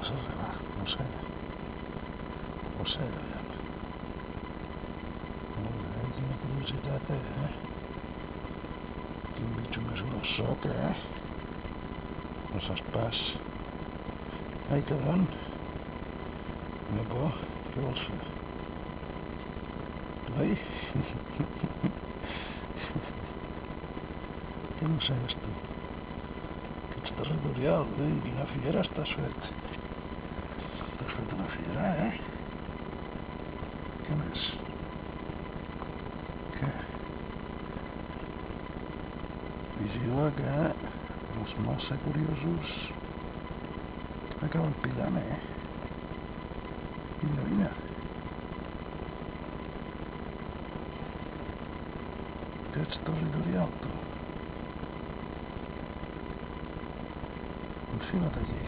Πώς έβγαλα, πώς έβγαλα. Πώς έβγαλα. Όλα έγινε και μου ζητάτε, ε. Τι μπίτσο με σβασότε, ε. Να σας πας. Later on, να πω και όσο. Δηλαδή, τι μου σέβες του. Και τσιτάζω το διάλογο, δεν είναι αφιερά στα σουέτ. Una fiera, eh? Què més? Què? Vigila que els massa curiosos pillant, eh? Vinga, vinga. Que ets territorial, tu. Enfila't aquí.